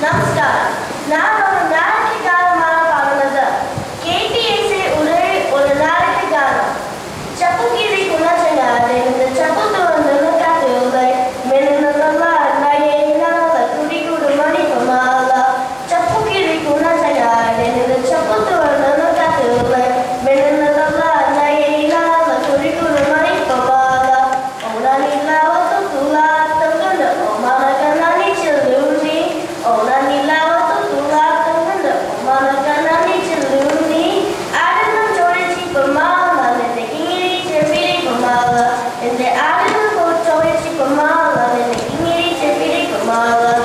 Namaskar. Father.